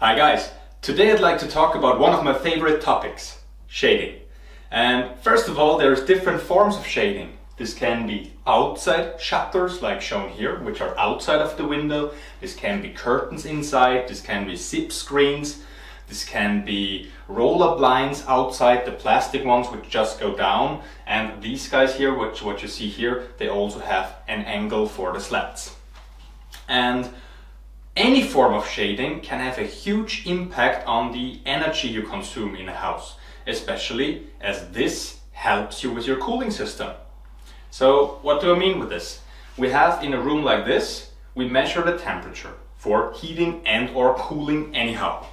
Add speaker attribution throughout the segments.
Speaker 1: Hi guys, today I'd like to talk about one of my favorite topics, shading. And first of all, there's different forms of shading. This can be outside shutters, like shown here, which are outside of the window. This can be curtains inside, this can be zip screens, this can be roller blinds outside, the plastic ones which just go down. And these guys here, which what you see here, they also have an angle for the slats. And any form of shading can have a huge impact on the energy you consume in a house, especially as this helps you with your cooling system. So what do I mean with this? We have in a room like this, we measure the temperature for heating and or cooling anyhow.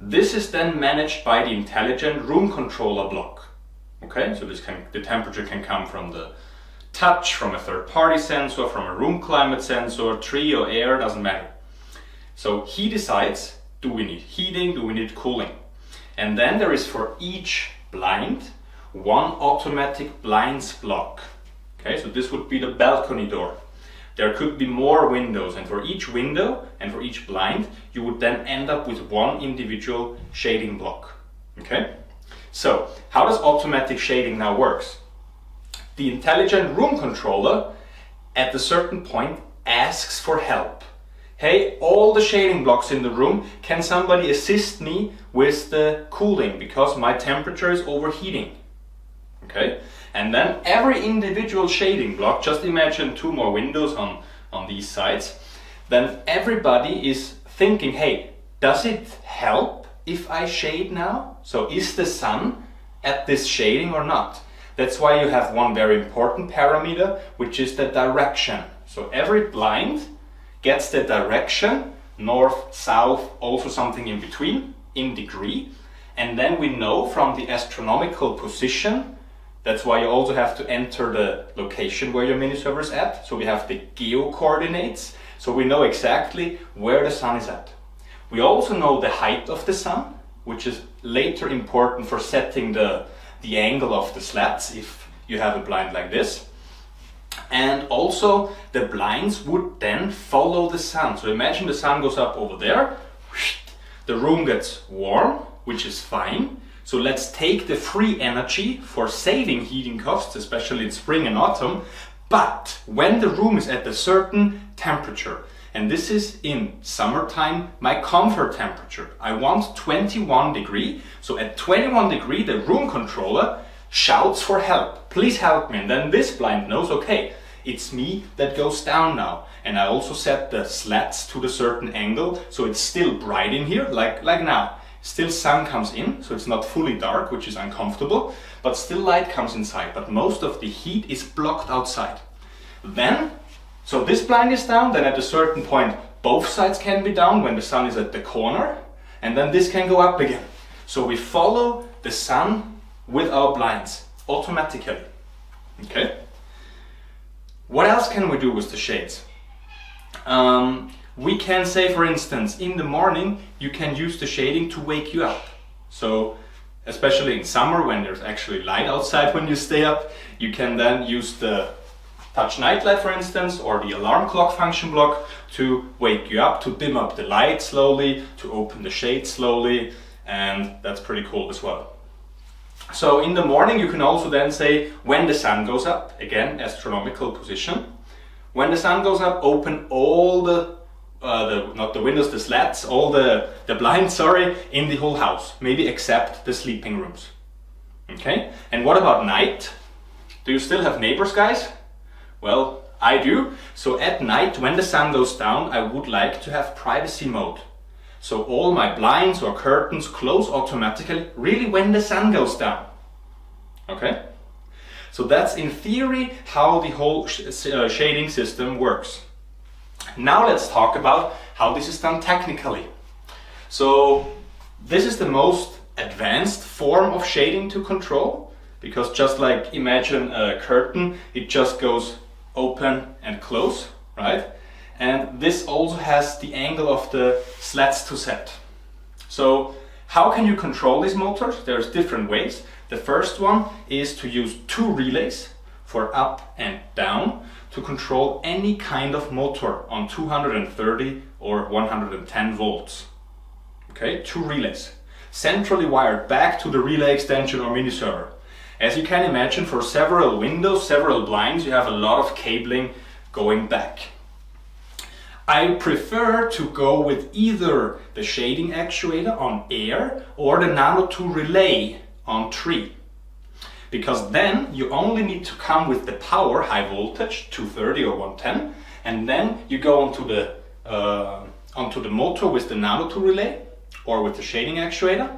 Speaker 1: This is then managed by the intelligent room controller block. Okay, so this can, the temperature can come from the touch, from a third party sensor, from a room climate sensor, tree or air, doesn't matter. So he decides, do we need heating, do we need cooling? And then there is for each blind, one automatic blinds block. Okay, so this would be the balcony door. There could be more windows and for each window and for each blind, you would then end up with one individual shading block. Okay? So, how does automatic shading now works? The intelligent room controller at a certain point asks for help. Hey, all the shading blocks in the room, can somebody assist me with the cooling because my temperature is overheating? Okay? And then every individual shading block, just imagine two more windows on, on these sides, then everybody is thinking, hey, does it help if I shade now? So is the sun at this shading or not? That's why you have one very important parameter, which is the direction. So every blind gets the direction, north, south, also something in between, in degree. And then we know from the astronomical position that's why you also have to enter the location where your mini server is at. So we have the geo coordinates. So we know exactly where the sun is at. We also know the height of the sun, which is later important for setting the, the angle of the slats if you have a blind like this. And also the blinds would then follow the sun. So imagine the sun goes up over there, the room gets warm, which is fine. So let's take the free energy for saving heating costs, especially in spring and autumn, but when the room is at a certain temperature, and this is in summertime, my comfort temperature. I want 21 degree. So at 21 degree, the room controller shouts for help. Please help me. And then this blind knows, okay, it's me that goes down now. And I also set the slats to the certain angle. So it's still bright in here, like, like now. Still sun comes in, so it's not fully dark, which is uncomfortable, but still light comes inside, but most of the heat is blocked outside. Then, so this blind is down, then at a certain point both sides can be down when the sun is at the corner, and then this can go up again. So we follow the sun with our blinds automatically. Okay? What else can we do with the shades? Um, we can say, for instance, in the morning, you can use the shading to wake you up. So, especially in summer when there's actually light outside when you stay up, you can then use the touch night light, for instance, or the alarm clock function block to wake you up, to dim up the light slowly, to open the shade slowly, and that's pretty cool as well. So in the morning you can also then say when the sun goes up, again astronomical position. When the sun goes up, open all the uh, the not the windows, the slats, all the the blinds, sorry, in the whole house, maybe except the sleeping rooms. Okay, and what about night? Do you still have neighbors, guys? Well, I do. So at night, when the sun goes down, I would like to have privacy mode. So all my blinds or curtains close automatically, really when the sun goes down. Okay? So that's in theory how the whole sh uh, shading system works. Now let's talk about how this is done technically. So this is the most advanced form of shading to control because just like imagine a curtain, it just goes open and close, right? And this also has the angle of the slats to set. So how can you control these motors? There's different ways. The first one is to use two relays for up and down to control any kind of motor on 230 or 110 volts. Okay, two relays, centrally wired back to the relay extension or mini server. As you can imagine, for several windows, several blinds, you have a lot of cabling going back. I prefer to go with either the shading actuator on air or the Nano 2 relay on tree. Because then you only need to come with the power, high voltage, 230 or 110, and then you go onto the, uh, onto the motor with the Nano 2 relay or with the shading actuator,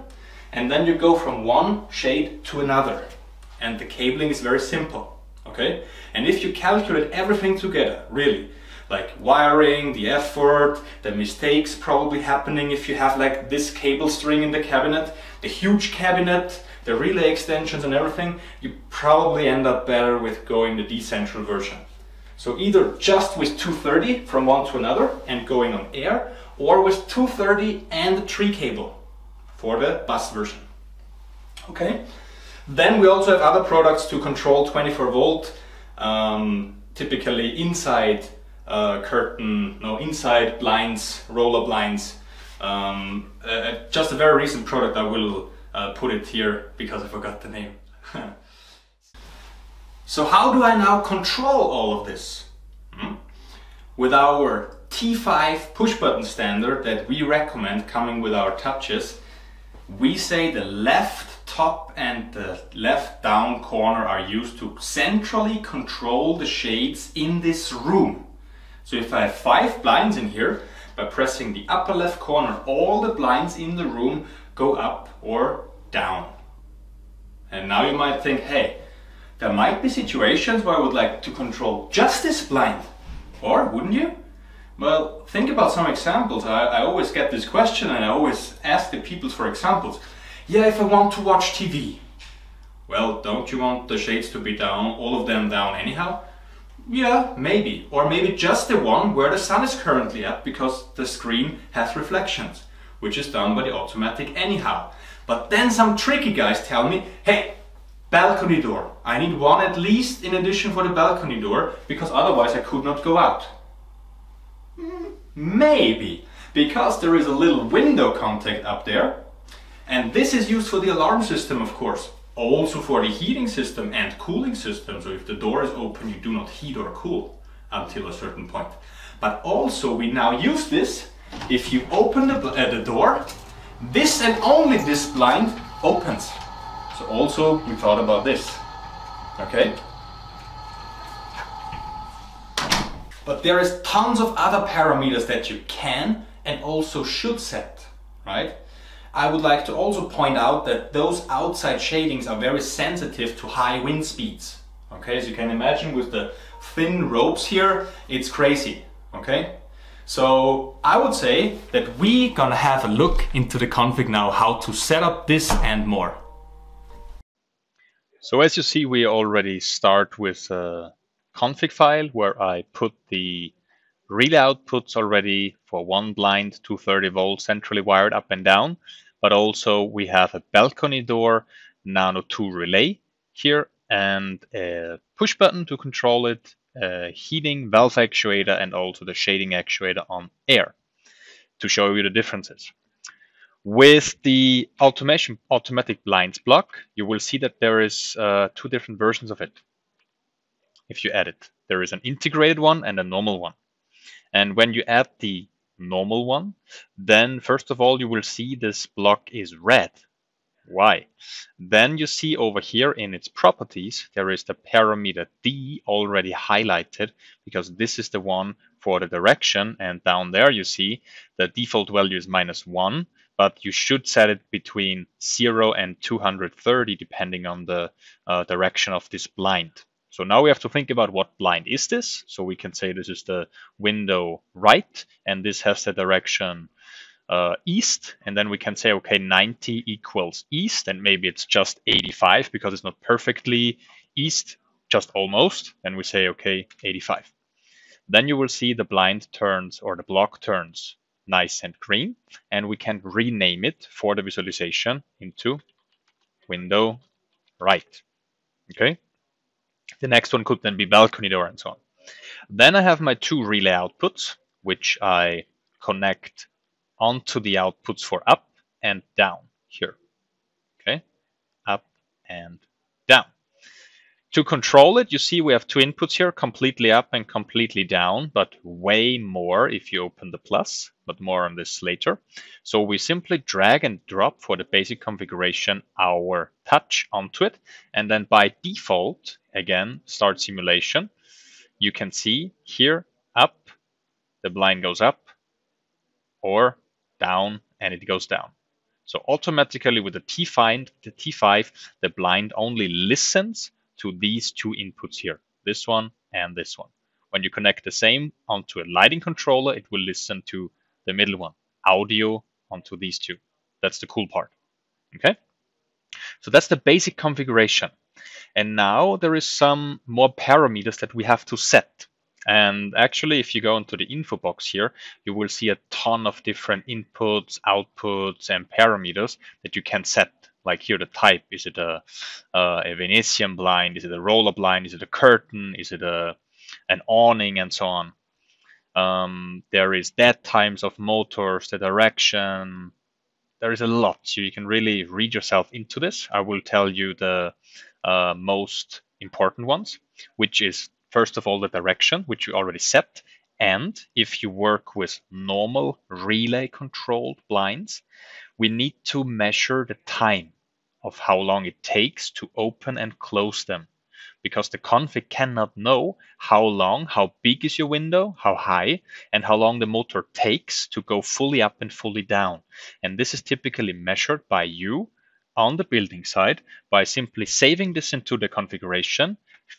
Speaker 1: and then you go from one shade to another. And the cabling is very simple, okay? And if you calculate everything together, really, like wiring, the effort, the mistakes probably happening if you have like this cable string in the cabinet, the huge cabinet, the relay extensions and everything, you probably end up better with going the decentral version. So either just with 230 from one to another and going on air, or with 230 and the tree cable for the bus version. Okay. Then we also have other products to control 24 volt, um, typically inside uh, curtain, no, inside blinds, roller blinds. Um, uh, just a very recent product, I will uh, put it here because I forgot the name. so how do I now control all of this? Hmm? With our T5 push button standard that we recommend coming with our touches, we say the left top and the left down corner are used to centrally control the shades in this room. So if I have five blinds in here, by pressing the upper left corner, all the blinds in the room go up or down. And now you might think, hey, there might be situations where I would like to control just this blind. Or wouldn't you? Well, think about some examples. I, I always get this question and I always ask the people for examples. Yeah, if I want to watch TV. Well, don't you want the shades to be down, all of them down anyhow? Yeah, maybe. Or maybe just the one where the sun is currently at because the screen has reflections, which is done by the automatic anyhow. But then some tricky guys tell me, hey, balcony door. I need one at least in addition for the balcony door because otherwise I could not go out. Hmm, maybe, because there is a little window contact up there. And this is used for the alarm system, of course also for the heating system and cooling system. So if the door is open, you do not heat or cool until a certain point. But also we now use this, if you open the, uh, the door, this and only this blind opens. So also we thought about this, okay? But there is tons of other parameters that you can and also should set, right? I would like to also point out that those outside shadings are very sensitive to high wind speeds. Okay, as you can imagine with the thin ropes here, it's crazy. Okay, so I would say that we gonna have a look into the config now, how to set up this and more.
Speaker 2: So as you see, we already start with a config file where I put the relay outputs already for one blind 230 volt centrally wired up and down but also we have a balcony door Nano 2 relay here and a push button to control it, a heating valve actuator, and also the shading actuator on air to show you the differences. With the automation automatic blinds block, you will see that there is uh, two different versions of it. If you add it, there is an integrated one and a normal one. And when you add the normal one, then first of all, you will see this block is red. Why? Then you see over here in its properties, there is the parameter D already highlighted because this is the one for the direction. And down there you see the default value is minus one, but you should set it between zero and 230 depending on the uh, direction of this blind. So now we have to think about what blind is this. So we can say this is the window right, and this has the direction uh, east. And then we can say, okay, 90 equals east, and maybe it's just 85 because it's not perfectly east, just almost. Then we say, okay, 85. Then you will see the blind turns or the block turns nice and green, and we can rename it for the visualization into window right. Okay. The next one could then be balcony door and so on. Then I have my two relay outputs, which I connect onto the outputs for up. and down here. Okay, up and down. To control it, you see we have two inputs here, completely up and completely down, but way more if you open the plus, but more on this later. So we simply drag and drop for the basic configuration our touch onto it, and then by default, again, start simulation. You can see here, up, the blind goes up, or down, and it goes down. So automatically with the T5, the T5, the blind only listens to these two inputs here, this one and this one. When you connect the same onto a lighting controller, it will listen to the middle one, audio onto these two. That's the cool part. Okay? So that's the basic configuration. And now there is some more parameters that we have to set. And actually, if you go into the info box here, you will see a ton of different inputs, outputs, and parameters that you can set. Like here the type is it a, uh, a venetian blind? Is it a roller blind? Is it a curtain? Is it a an awning? And so on. Um, there is dead times of motors the direction. There is a lot. So you can really read yourself into this. I will tell you the uh, most important ones which is first of all the direction which you already set and if you work with normal relay controlled blinds we need to measure the time of how long it takes to open and close them because the config cannot know how long, how big is your window, how high, and how long the motor takes to go fully up and fully down. And this is typically measured by you on the building side by simply saving this into the configuration,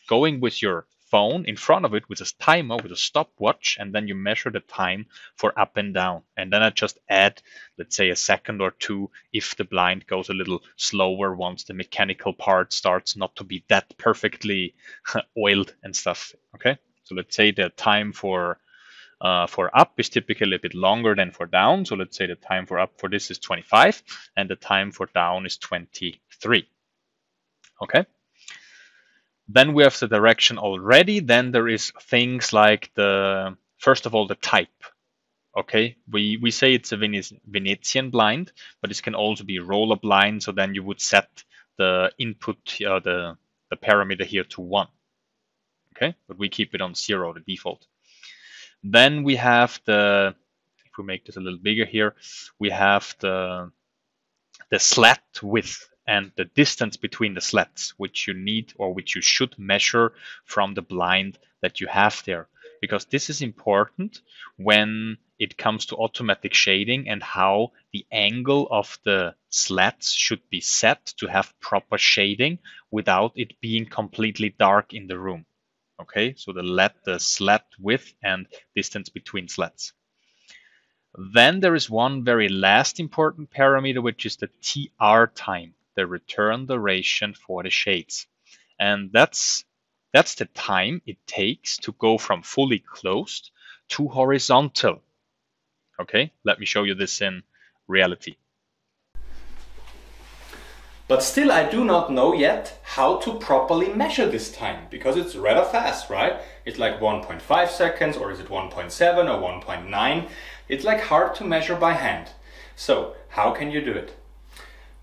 Speaker 2: going with your phone in front of it with a timer, with a stopwatch, and then you measure the time for up and down. And then I just add, let's say, a second or two if the blind goes a little slower once the mechanical part starts not to be that perfectly oiled and stuff. Okay, so let's say the time for uh, for up is typically a bit longer than for down. So let's say the time for up for this is 25 and the time for down is 23. Okay. Then we have the direction already. Then there is things like the, first of all, the type. Okay, we, we say it's a Venetian blind, but this can also be roller blind. So then you would set the input, uh, the, the parameter here to one. Okay, but we keep it on zero, the default. Then we have the, if we make this a little bigger here, we have the, the slat width and the distance between the slats, which you need or which you should measure from the blind that you have there. Because this is important when it comes to automatic shading and how the angle of the slats should be set to have proper shading without it being completely dark in the room. Okay, so the let the slat width and distance between slats. Then there is one very last important parameter, which is the TR time the return duration for the shades. And that's that's the time it takes to go from fully closed to horizontal. Okay, let me show you this in reality.
Speaker 1: But still, I do not know yet how to properly measure this time because it's rather fast, right? It's like 1.5 seconds, or is it 1.7 or 1.9? It's like hard to measure by hand. So, how can you do it?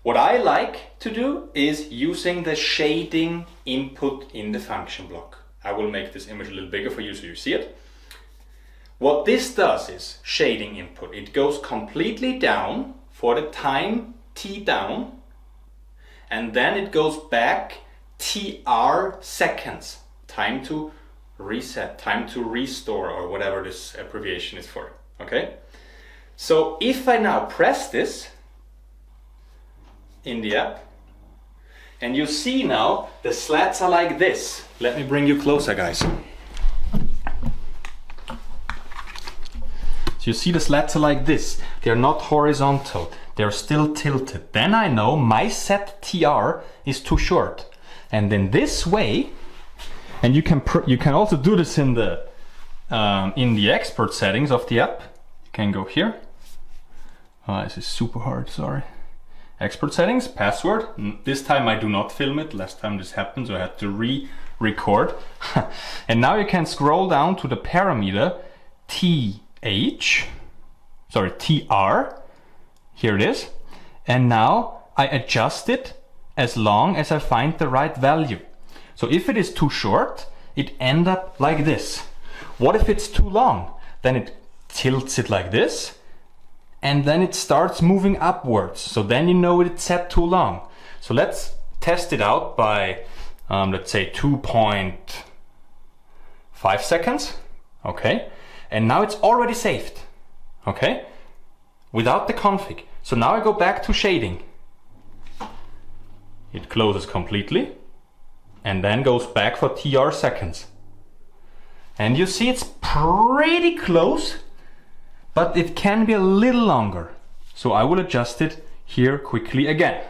Speaker 1: What I like to do is using the shading input in the function block. I will make this image a little bigger for you so you see it. What this does is shading input. It goes completely down for the time t down and then it goes back tr seconds. Time to reset, time to restore or whatever this abbreviation is for. Okay? So if I now press this, in the app. And you see now the slats are like this. Let me bring you closer, guys. So you see the slats are like this. They're not horizontal. They're still tilted. Then I know my set TR is too short. And then this way, and you can you can also do this in the um, in the expert settings of the app. You can go here. Oh, this is super hard. Sorry expert settings, password. This time I do not film it. Last time this happened, so I had to re-record. and now you can scroll down to the parameter TH, sorry, TR. Here it is. And now I adjust it as long as I find the right value. So if it is too short, it end up like this. What if it's too long? Then it tilts it like this and then it starts moving upwards. So then you know it's set too long. So let's test it out by, um, let's say 2.5 seconds. Okay. And now it's already saved. Okay. Without the config. So now I go back to shading. It closes completely and then goes back for TR seconds. And you see it's pretty close, but it can be a little longer. So I will adjust it here quickly again.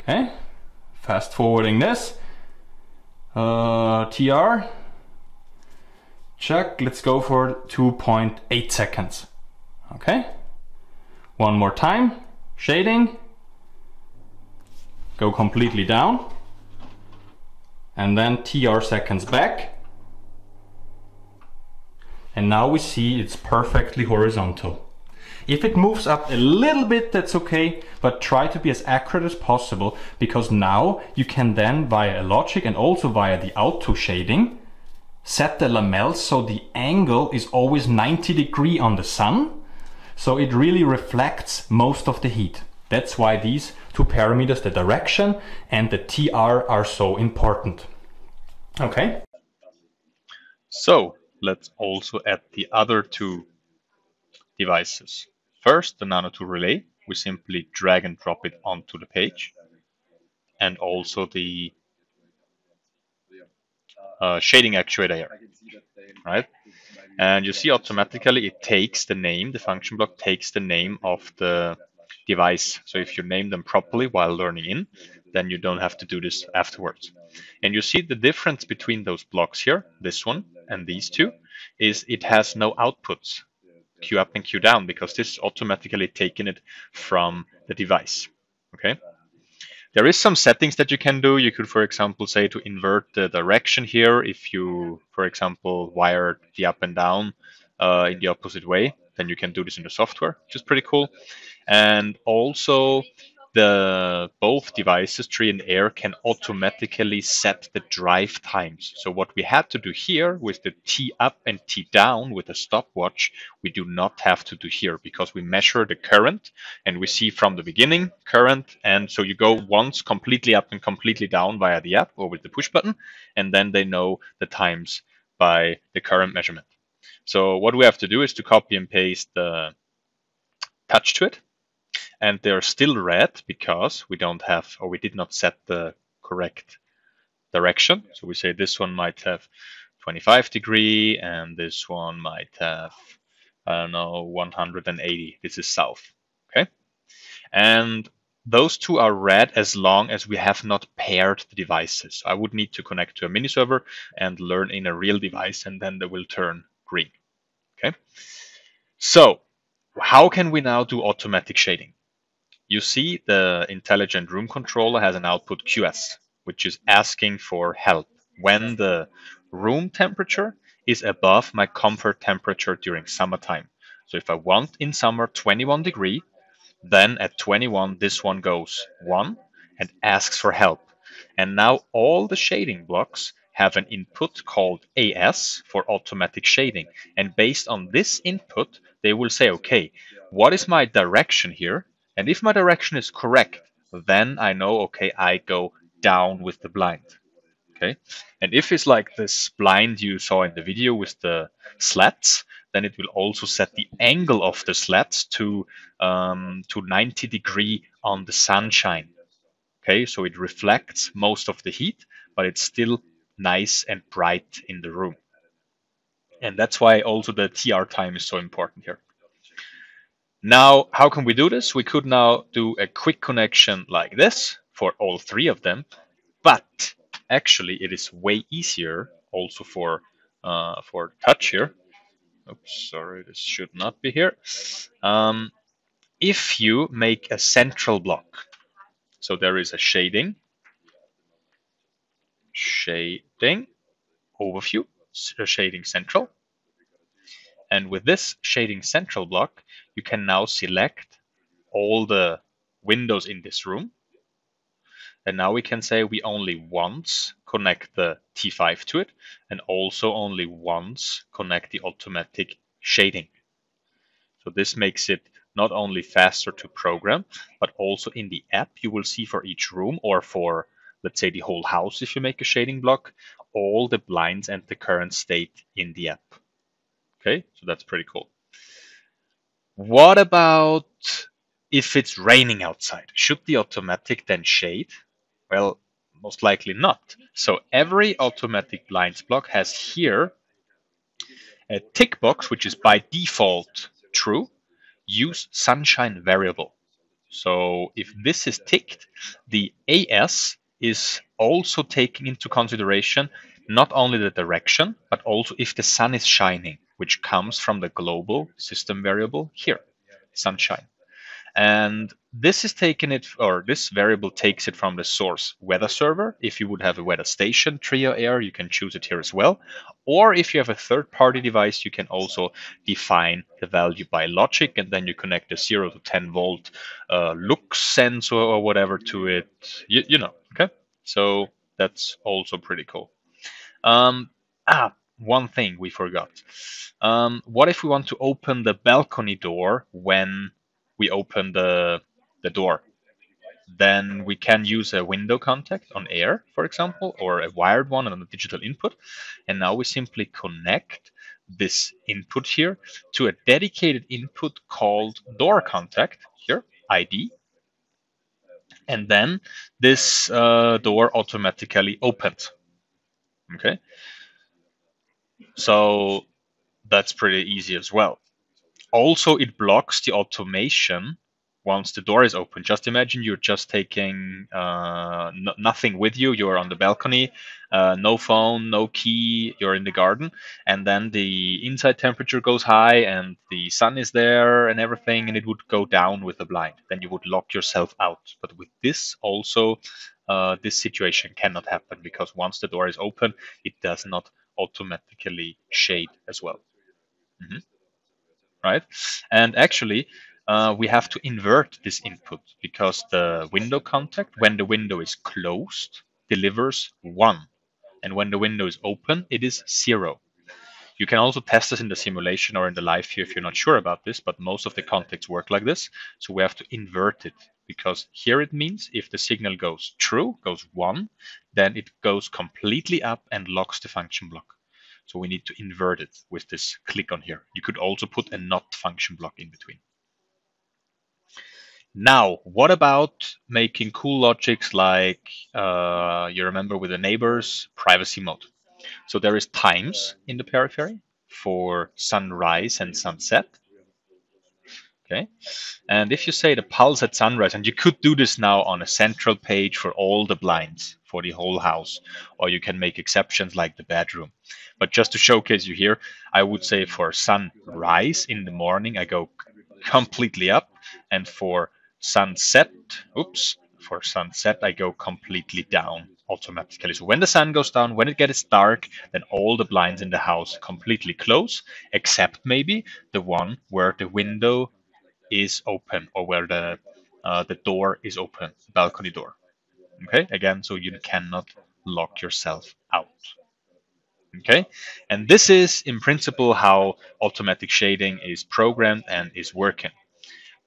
Speaker 1: Okay, fast forwarding this. Uh, TR, check, let's go for 2.8 seconds. Okay, one more time, shading, go completely down and then TR seconds back. And now we see it's perfectly horizontal. If it moves up a little bit, that's okay, but try to be as accurate as possible because now you can then via a logic and also via the auto shading set the lamelles so the angle is always 90 degree on the sun. So it really reflects most of the heat. That's why these two parameters, the direction and the TR are so important. Okay.
Speaker 2: So let's also add the other two devices. First, the Nano 2 relay. We simply drag and drop it onto the page. And also the uh, shading actuator here, right? And you see automatically it takes the name, the function block takes the name of the device. So if you name them properly while learning in, then you don't have to do this afterwards. And you see the difference between those blocks here, this one and these two, is it has no outputs, Q up and Q down, because this is automatically taking it from the device. Okay. There is some settings that you can do. You could, for example, say to invert the direction here. If you, for example, wire the up and down uh, in the opposite way, then you can do this in the software, which is pretty cool. And also the both devices, tree and air, can automatically set the drive times. So what we had to do here with the T up and T down with a stopwatch, we do not have to do here because we measure the current and we see from the beginning current. And so you go once completely up and completely down via the app or with the push button, and then they know the times by the current measurement. So what we have to do is to copy and paste the touch to it and they're still red because we don't have or we did not set the correct direction. So we say this one might have 25 degree and this one might have, I don't know, 180. This is south, okay? And those two are red as long as we have not paired the devices. I would need to connect to a mini server and learn in a real device and then they will turn green, okay? So how can we now do automatic shading? You see the intelligent room controller has an output QS, which is asking for help when the room temperature is above my comfort temperature during summertime. So if I want in summer 21 degree, then at 21 this one goes 1 and asks for help. And now all the shading blocks have an input called AS for automatic shading. And based on this input, they will say, okay, what is my direction here? And if my direction is correct, then I know, okay, I go down with the blind. Okay. And if it's like this blind you saw in the video with the slats, then it will also set the angle of the slats to um, to 90 degree on the sunshine. Okay, so it reflects most of the heat, but it's still nice and bright in the room. And that's why also the TR time is so important here. Now, how can we do this? We could now do a quick connection like this for all three of them, but actually it is way easier also for uh, for touch here. Oops, sorry, this should not be here. Um, if you make a central block, so there is a shading, shading, overview, shading central, and with this shading central block, you can now select all the windows in this room. And now we can say we only once connect the T5 to it and also only once connect the automatic shading. So this makes it not only faster to program, but also in the app you will see for each room or for, let's say, the whole house if you make a shading block, all the blinds and the current state in the app. Okay, so that's pretty cool. What about if it's raining outside? Should the automatic then shade? Well, most likely not. So every automatic blinds block has here a tick box, which is by default true. Use sunshine variable. So if this is ticked, the AS is also taking into consideration not only the direction, but also if the sun is shining, which comes from the global system variable here, sunshine. And this is taken it, or this variable takes it from the source weather server. If you would have a weather station, Tree or Air, you can choose it here as well. Or if you have a third party device, you can also define the value by logic and then you connect a 0 to 10 volt uh, lux sensor or whatever to it. You, you know, okay? So that's also pretty cool. Um, ah, one thing we forgot. Um, what if we want to open the balcony door when we open the, the door. Then we can use a window contact on air, for example, or a wired one on a digital input. And now we simply connect this input here to a dedicated input called door contact here, ID. And then this uh, door automatically opens. Okay. So that's pretty easy as well. Also, it blocks the automation once the door is open. Just imagine you're just taking uh, nothing with you. You're on the balcony, uh, no phone, no key. You're in the garden, and then the inside temperature goes high, and the sun is there, and everything, and it would go down with the blind. Then you would lock yourself out. But with this, also, uh, this situation cannot happen because once the door is open, it does not automatically shade as well. Mm -hmm right? And actually, uh, we have to invert this input because the window contact, when the window is closed, delivers 1. And when the window is open, it is 0. You can also test this in the simulation or in the live here if you're not sure about this, but most of the contexts work like this. So we have to invert it because here it means if the signal goes true, goes 1, then it goes completely up and locks the function block. So we need to invert it with this click on here. You could also put a not function block in between. Now, what about making cool logics like uh, you remember with the neighbors privacy mode? So there is times in the periphery for sunrise and sunset. Okay, and if you say the pulse at sunrise, and you could do this now on a central page for all the blinds for the whole house, or you can make exceptions like the bedroom. But just to showcase you here, I would say for sunrise in the morning, I go completely up, and for sunset, oops, for sunset, I go completely down automatically. So when the sun goes down, when it gets dark, then all the blinds in the house completely close, except maybe the one where the window is open or where the uh, the door is open, balcony door. Okay, again, so you cannot lock yourself out. Okay, and this is in principle how automatic shading is programmed and is working.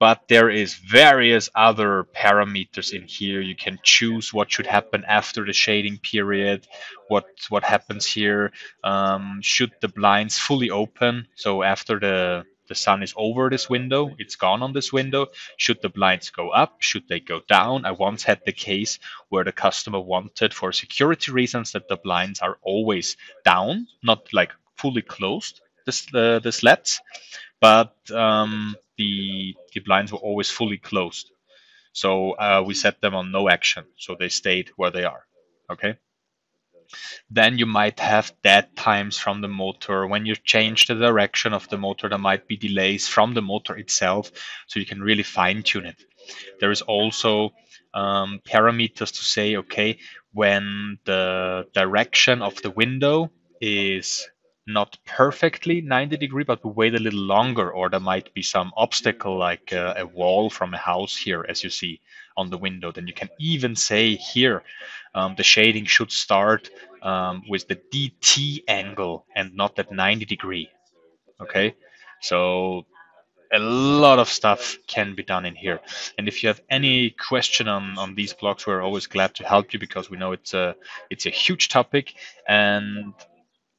Speaker 2: But there is various other parameters in here. You can choose what should happen after the shading period, what what happens here. Um, should the blinds fully open? So after the the sun is over this window, it's gone on this window. Should the blinds go up? Should they go down? I once had the case where the customer wanted, for security reasons, that the blinds are always down, not like fully closed, the, uh, the slats, but um, the, the blinds were always fully closed. So uh, we set them on no action, so they stayed where they are. Okay. Then you might have dead times from the motor. When you change the direction of the motor, there might be delays from the motor itself, so you can really fine tune it. There is also um, parameters to say, okay, when the direction of the window is not perfectly 90 degree, but we wait a little longer, or there might be some obstacle like uh, a wall from a house here, as you see on the window. Then you can even say here um, the shading should start um, with the DT angle and not that 90 degree. Okay, so a lot of stuff can be done in here. And if you have any question on, on these blocks, we're always glad to help you because we know it's a it's a huge topic and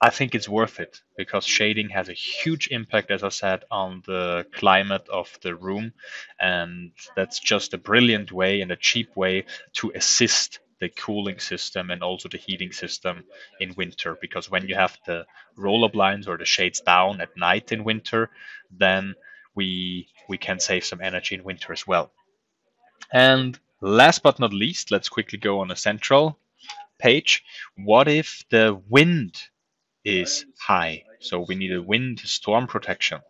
Speaker 2: I think it's worth it because shading has a huge impact, as I said, on the climate of the room. And that's just a brilliant way and a cheap way to assist the cooling system and also the heating system in winter. Because when you have the roller blinds or the shades down at night in winter, then we we can save some energy in winter as well. And last but not least, let's quickly go on a central page. What if the wind is high. So we need a wind storm protection.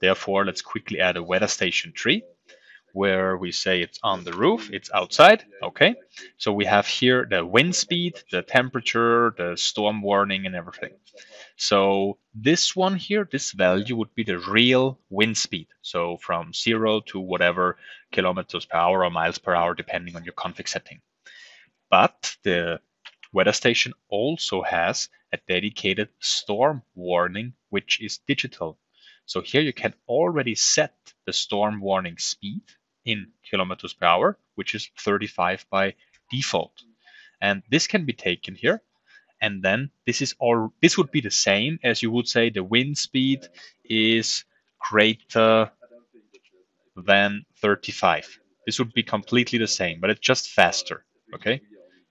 Speaker 2: Therefore, let's quickly add a weather station tree where we say it's on the roof, it's outside. Okay. So we have here the wind speed, the temperature, the storm warning, and everything. So this one here, this value would be the real wind speed. So from zero to whatever kilometers per hour or miles per hour, depending on your config setting. But the weather station also has a dedicated storm warning, which is digital. So here you can already set the storm warning speed in kilometers per hour, which is 35 by default. And this can be taken here. And then this is all this would be the same as you would say the wind speed is greater than 35. This would be completely the same, but it's just faster. Okay.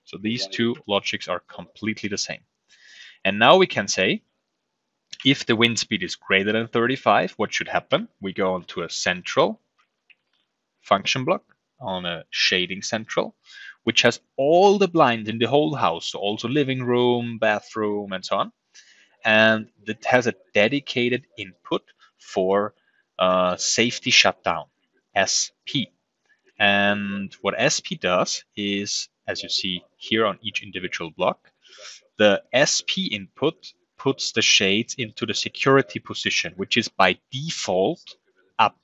Speaker 2: So these two logics are completely the same. And now we can say, if the wind speed is greater than 35, what should happen? We go onto a central function block on a shading central, which has all the blinds in the whole house, so also living room, bathroom, and so on. And it has a dedicated input for uh, safety shutdown, SP. And what SP does is, as you see here on each individual block, the SP input puts the shades into the security position, which is by default up.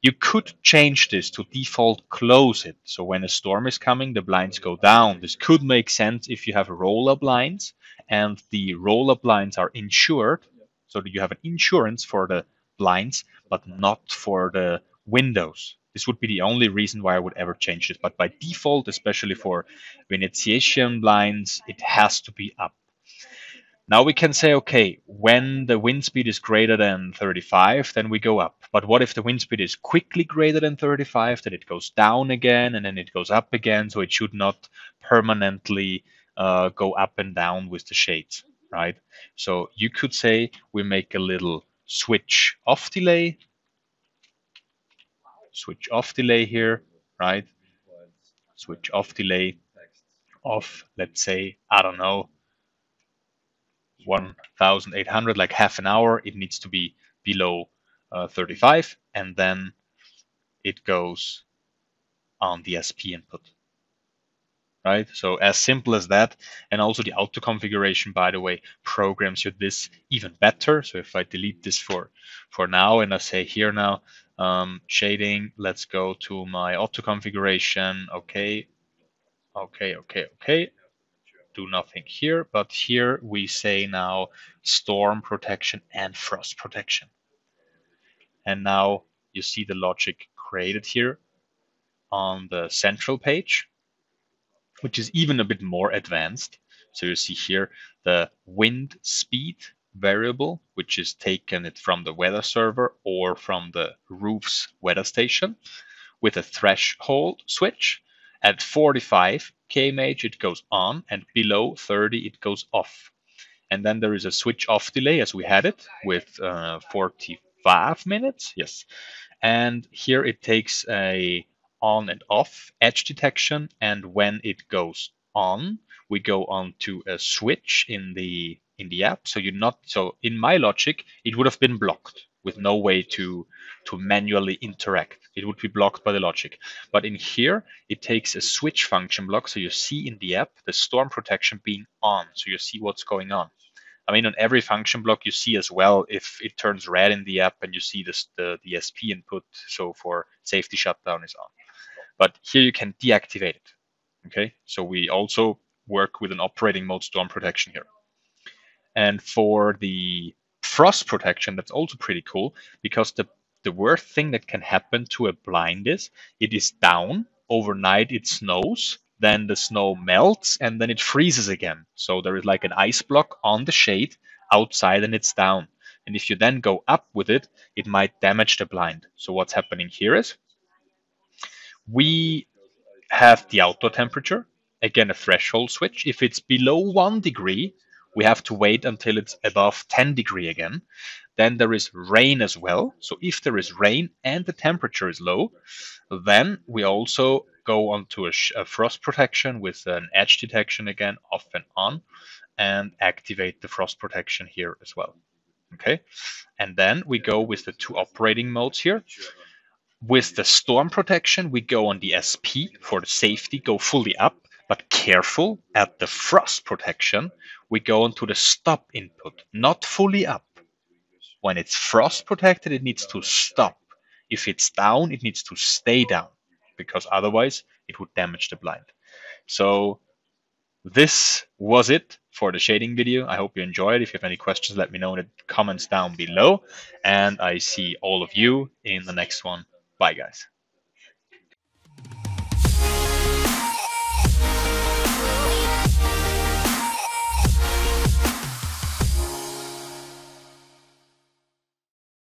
Speaker 2: You could change this to default close it. So when a storm is coming, the blinds go down. This could make sense if you have roller blinds and the roller blinds are insured. So that you have an insurance for the blinds, but not for the windows. This would be the only reason why I would ever change this. But by default, especially for Venetian blinds, it has to be up. Now we can say, okay, when the wind speed is greater than 35, then we go up. But what if the wind speed is quickly greater than 35, then it goes down again and then it goes up again. So it should not permanently uh, go up and down with the shades, right? So you could say we make a little switch off delay switch off delay here, right? Switch off delay of, let's say, I don't know, 1800, like half an hour. It needs to be below uh, 35, and then it goes on the SP input. Right, so as simple as that, and also the auto configuration, by the way, programs you this even better. So if I delete this for for now, and I say here now, um, shading, let's go to my auto configuration. Okay, okay, okay, okay. Do nothing here, but here we say now storm protection and frost protection. And now you see the logic created here on the central page, which is even a bit more advanced. So you see here the wind speed variable, which is taken it from the weather server or from the roof's weather station with a threshold switch. At 45 kmh it goes on and below 30 it goes off. And then there is a switch off delay as we had it with uh, 45 minutes. Yes. And here it takes a on and off edge detection. And when it goes on, we go on to a switch in the in the app. So you're not so in my logic, it would have been blocked with no way to to manually interact. It would be blocked by the logic. But in here, it takes a switch function block. So you see in the app the storm protection being on. So you see what's going on. I mean, on every function block, you see as well if it turns red in the app and you see this, the, the SP input. So for safety shutdown is on. But here you can deactivate it. Okay, so we also work with an operating mode storm protection here. And for the frost protection, that's also pretty cool because the, the worst thing that can happen to a blind is it is down overnight, it snows, then the snow melts and then it freezes again. So there is like an ice block on the shade outside and it's down. And if you then go up with it, it might damage the blind. So what's happening here is we have the outdoor temperature, again a threshold switch. If it's below one degree, we have to wait until it's above 10 degree again. Then there is rain as well. So if there is rain and the temperature is low, then we also go onto a, a frost protection with an edge detection again, off and on, and activate the frost protection here as well. Okay, and then we go with the two operating modes here. With the storm protection, we go on the SP for the safety, go fully up, but careful at the frost protection, we go onto the stop input, not fully up. When it's frost protected, it needs to stop. If it's down, it needs to stay down because otherwise it would damage the blind. So this was it for the shading video. I hope you enjoyed. If you have any questions, let me know in the comments down below. And I see all of you in the next one. Bye, guys.